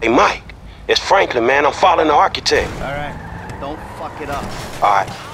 Hey, Mike. It's Franklin, man. I'm following the architect. All right. Don't fuck it up. All right.